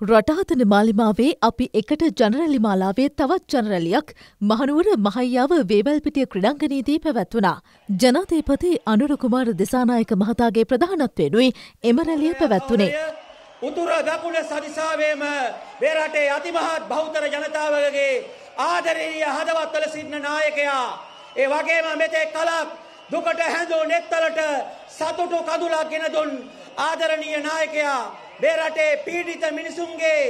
රටහතන මාලිමාවේ අපි එකට ජනරැලි මාලාවේ තවත් ජනරැලියක් මහනුවර මහයියාව වේවල්පිටිය ක්‍රඩංගනීදී පැවැත්වනා. ජනාතේපති අනුරකුමාර දිසානායක මහතාගේ ප්‍රධානත්වයෙනුයි එම රැලිය පැවැත්වනේ. උතුර දකුණ සදිසාවේම මේ රටේ අතිමහත් බෞද්ධ ජනතාවගේ ආදරණීය හදවත්වල සිටින නායකයා ඒ වගේම මෙතෙක් කලක් දුකට හැඳෝ නෙත්තලට සතුටු කඳුලක් ගෙන දුන් ආදරණීය නායකයා මේ රටේ පීඩිත මිනිසුන්ගේ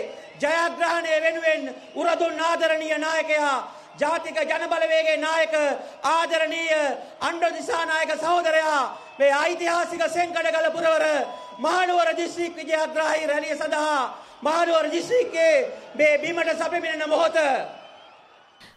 ජයග්‍රහණය වෙනුවෙන් උරදුන් ආදරණීය නායකයා ජාතික ජනබලවේගේ නායක ආදරණීය අණ්ඩු දිසානායක සහෝදරයා මේ ඓතිහාසික සෙන්කඩගල පුරවර මහනුවර දිස්ත්‍රික් විජයග්‍රාහී රැළිය සඳහා මහනුවර දිස්ත්‍රික්කයේ මේ බිමට සැපෙමිනෙන මොහොත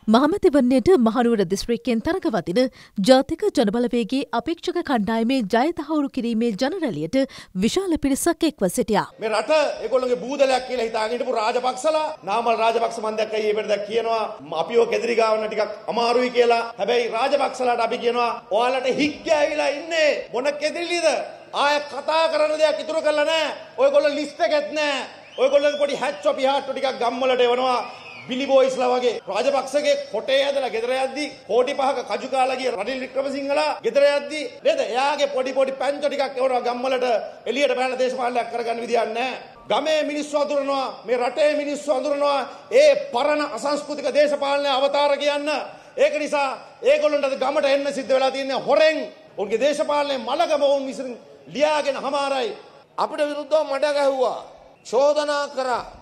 මහමැතිවන්නයට මහනුවර දිස්ත්‍රික්කෙන් තරගවතින ජාතික ජනබලවේගේ අපේක්ෂක කණ්ඩායමේ ජයතහවුරු කිරීමේ ජනරැලියට විශාල පිරිසක් එක්ව සිටියා. මේ රට ඒගොල්ලන්ගේ බූදලයක් කියලා හිතාගෙන හිටපු රාජපක්ෂලා නාමල් රාජපක්ෂ මන් දැක්කයි ඒ වෙනදා කියනවා අපිව කෙදිරි ගාවන්න ටිකක් අමාරුයි කියලා. හැබැයි රාජපක්ෂලාට අපි කියනවා ඔයාලට හික් ගෑවිලා ඉන්නේ මොන කෙදිරිලිද? ආය කතා කරන දෙයක් ඉතුරු කරලා නැහැ. ඔයගොල්ලෝ ලිස්ට් එකෙත් නැහැ. ඔයගොල්ලෝ පොඩි හැච්චෝ පිහාට්ටු ටිකක් ගම්වලට එවනවා. බිලි බෝයිස්ලා වගේ රාජපක්ෂගේ කොටේ ඇදලා ගෙදර යද්දි කෝටි පහක කජු කාලා ගිය රනිල් වික්‍රමසිංහලා ගෙදර යද්දි නේද? එයාගේ පොඩි පොඩි පැංචෝ ටිකක් එවනවා ගම්වලට එළියට බහලා දේශපාලනයක් කරගන්න විදියක් නැහැ. ගමේ මිනිස්සු අඳුරනවා මේ රටේ මිනිස්සු අඳුරනවා ඒ පරණ අසංස්කෘතික දේශපාලන අවතාර කියන්න. ඒක නිසා ඒගොල්ලන්ට අද ගමට එන්න සිද්ධ වෙලා තියෙන්නේ හොරෙන්. උන්ගේ දේශපාලනයේ මලගම වුන් විසින් ලියාගෙන හමාරයි. අපිට විරුද්ධව මඩ ගැහුවා. චෝදනා කරා.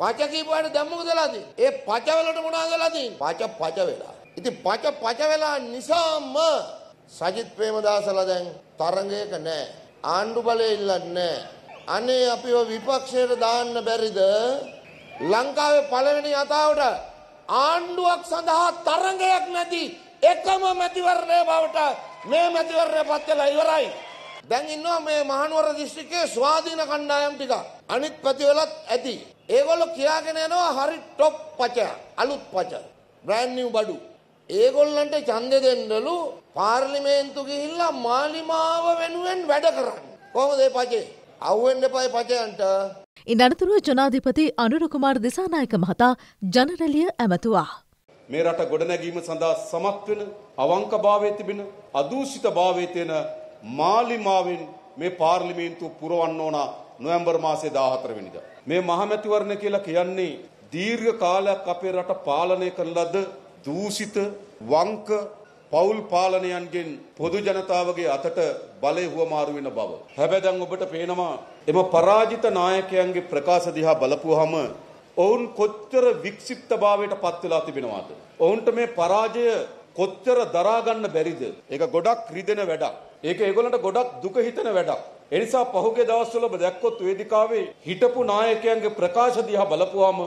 පච කීපුවාට දැන් මොකද වෙලා තියෙන්නේ? ඒ පච වලට මොනවද වෙලා තියෙන්නේ? පච පච වෙලා. ඉතින් පච පච වෙලා නිසාම සජිත් ප්‍රේමදාසලා දැන් තරඟයක නැහැ. ආණ්ඩු බලය ඉල්ලන්නේ නැහැ. අනේ අපිව විපක්ෂයට දාන්න බැරිද? ලංකාවේ පළවෙනි යතාවට ආණ්ඩුවක් සඳහා තරඟයක් නැති එකම මැතිවරණය බවට මේ මැතිවරණය පත් වෙලා ඉවරයි. දැන් ඉන්නවා මේ මහනුවර දිස්ත්‍රික්කයේ ස්වාධීන කණ්ඩායම් ටික. අනිත් පැතිවලත් ඇති. ඒගොල්ලෝ කියාගෙන යනවා හරි টොප් පච අලුත් පච බ්‍රෑන්ඩ් නිව් බඩු. ඒගොල්ලන්ට ඡන්දෙ දෙන්නලු පාර්ලිමේන්තු ගිහිල්ලා මාලිමාව වෙනුවෙන් වැඩ කරන්න. කොහොමද මේ පචේ? අවුෙන්න එපා පචයන්ට. ඉන් අනතුරුව ජනාධිපති අනුරකුමාර දිසානායක මහතා ජනරැලිය ඇමතුවා. මේ රට ගොඩනැගීම සඳහා සමත් වෙන අවංකභාවයේ තිබෙන අදූෂිත භාවයේ තියෙන මාලිමාවෙන් මේ පාර්ලිමේන්තුව පුරවන්න ඕන නොවැම්බර් මාසේ 14 වෙනිදා. මේ මහමැතිවරණ කියලා කියන්නේ දීර්ඝ කාලයක් අපේ රට පාලනය කරන ලද දූෂිත වංක පෞල් පාලනයන්ගෙන් පොදු ජනතාවගේ අතට බලය හුවමාරු වෙන බව. හැබැයි දැන් ඔබට පේනවා එම පරාජිත නායකයන්ගේ ප්‍රකාශ දිහා බලපුවාම ඔවුන් කොච්චර වික්ෂිප්තභාවයට පත් වෙලා තිබෙනවද? ඔවුන්ට මේ පරාජය කොච්චර දරා ගන්න බැරිද? ඒක ගොඩක් රිදෙන වැඩක්. ඒක ඒගොල්ලන්ට ගොඩක් දුක හිතෙන වැඩක්. එනිසා පහුගිය දවස්වල ඔබ දැක්කොත් වේදිකාවේ හිටපු නායකයන්ගේ ප්‍රකාශ දිහා බලපුවාම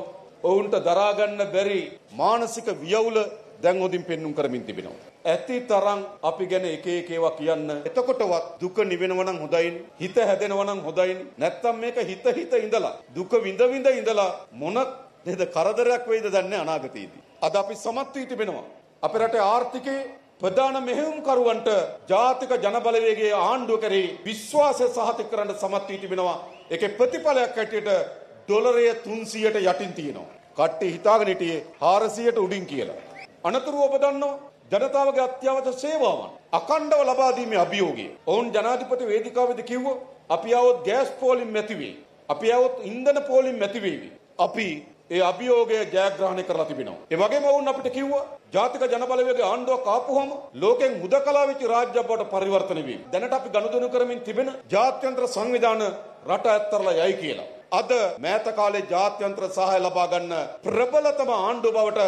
ඔවුන්ට දරා ගන්න බැරි මානසික වියවුල දැන් හොඳින් පෙන්눔 කරමින් තිබෙනවා. ඇති තරම් අපි ගැන එක එක ඒවා කියන්න. එතකොටවත් දුක නිවෙනවා නම් හොඳයි. හිත හැදෙනවා නම් හොඳයි. නැත්තම් මේක හිත හිත ඉඳලා දුක විඳ විඳ ඉඳලා මොන නේද කරදරයක් වෙයිද දන්නේ අනාගතයේදී. අද අපි සමත් වී තිබෙනවා. අපේ රටේ ආර්ථිකයේ ප්‍රධාන මෙහෙයුම්කරුවන්ට ජාතික ජනබලවේගේ ආණ්ඩුව කරේ විශ්වාසය සහතික කරන්න සමත් වී තිබෙනවා. ඒකේ ප්‍රතිඵලයක් හැටියට ඩොලරය 300ට යටින් තියෙනවා. කට්ටිය හිතාගෙන හිටියේ 400ට උඩින් කියලා. අනතුරුව ඔබ දන්නවා ජනතාවගේ අත්‍යවශ්‍ය සේවාවන් අකණ්ඩව ලබා දීමේ අභියෝගය. ඔවුන් ජනාධිපති වේදිකාවේදී කිව්වා අපි આવොත් ගෑස් පෝලිම් නැති වෙයි. අපි આવොත් ඉන්ධන පෝලිම් නැති වෙයි. අපි ඒ අභියෝගය ජයග්‍රහණය කරලා තිබෙනවා. ඒ වගේම වුන් අපිට කිව්වා ජාතික ජනබලවේගයේ ආණ්ඩුවක් ආපුවම ලෝකෙන් හුදකලා වෙච්ච රාජ්‍යයක් බවට පරිවර්තන වෙයි. දැනට අපි ගනුදෙනු කරමින් තිබෙන ජාත්‍යන්තර සංවිධාන රට ඇත්තරලා යයි කියලා. අද මෑත කාලේ ජාත්‍යන්තර සහාය ලබා ගන්න ප්‍රබලතම ආණ්ඩුව බවට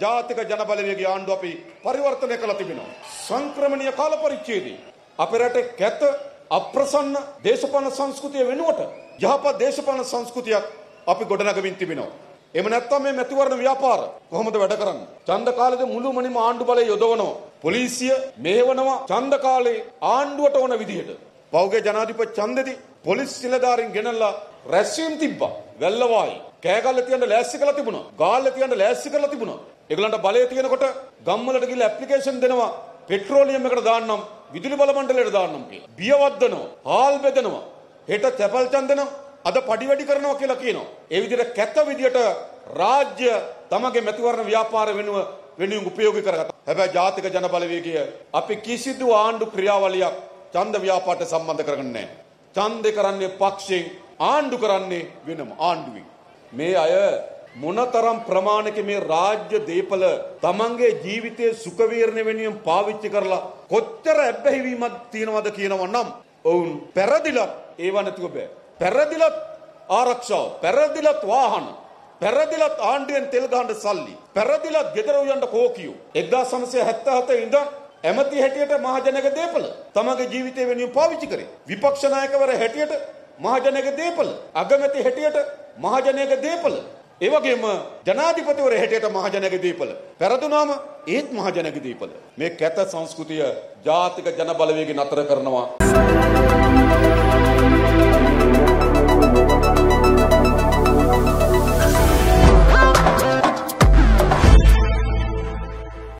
ජාතික ජනබලවේගයේ ආණ්ඩුව අපි පරිවර්තනය කළා තිබෙනවා. සංක්‍රමණීය කාල පරිච්ඡේදයේ අපේ රටේ කැත අප්‍රසන්න දේශපාලන සංස්කෘතිය වෙනුවට යහපත් දේශපාලන සංස්කෘතියක් අපි ගොඩනගමින් තිබෙනවා. එහෙම නැත්නම් මේ මැතිවරණ ව්‍යාපාර කොහොමද වැඩ කරන්නේ? ඡන්ද කාලෙදී මුළුමනින්ම ආණ්ඩු බලය යොදවනවා. පොලිසිය මෙහෙවනවා ඡන්ද කාලේ ආණ්ඩුවට ඕන විදිහට. පෞගේ ජනාධිපති ඡන්දෙදී පොලිස් නිලධාරීන් ගෙනල්ලා රැස්වීම් තිබ්බා. වැල්ලවායි. කෑගල්ල තියන්න ලෑස්ති කරලා තිබුණා. ගාල්ල තියන්න ලෑස්ති කරලා තිබුණා. ඒගොල්ලන්ට බලය තියෙනකොට ගම්වලට ගිහලා ඇප්ලිකේෂන් දෙනවා. පෙට්‍රෝලියම් එකට දාන්නම් විදුලි බල මණ්ඩලයට දාන්නම් කියලා. බියවද්දනවා. හාල් බෙදනවා. හෙට තැපල් ඡන්දනවා. අද පඩි වැඩි කරනවා කියලා කියනවා. ඒ විදිහට කැත විදිහට රාජ්‍ය තමගේ මැතිවරණ ව්‍යාපාර වෙනුව වෙනුවෙන් උපයෝගී කරගත්තා. හැබැයි ජාතික ජන බලවේගය අපි කිසිදු ආණ්ඩු ක්‍රියාවලියක් ඡන්ද ව්‍යාපාරට සම්බන්ධ කරගන්නේ නැහැ. ඡන්දේ කරන්නේ පක්ෂයෙන් ආණ්ඩු කරන්නේ වෙනම ආණ්ඩුවෙන්. මේ අය මොනතරම් ප්‍රමාණයක මේ රාජ්‍ය දීපල තමන්ගේ ජීවිතයේ සුඛ විහරණය වෙනුවෙන් පාවිච්චි කරලා කොච්චර ඇබ්බැහිවීමක් තියෙනවද කියනවා නම් ඔවුන් පෙරදිලත් ඒව නැතුව බෑ. පෙරදිලත් ආරක්ෂාව, පෙරදිලත් වාහන, පෙරදිලත් ආණ්ඩුවෙන් තෙල් ගහන්න සල්ලි, පෙරදිලත් ගෙදර උයන්ට කෝකියෝ. 1977 ඉඳන් ඇමති හැටියට මහජනක දේපල තමගේ ජීවිතය වෙනුවෙන් පාවිච්චි කරේ. විපක්ෂ නායකවර හැටියට මහජනක දේපල, අගමැති හැටියට මහජනක දේපල. ඒ වගේම ජනාධිපතිවර හැටියට මහජනක දීපල. පෙරදුනාම ඒත් මහජනක දීපල. මේ කැත සංස්කෘතිය ජාතික ජන බලවේගය නතර කරනවා.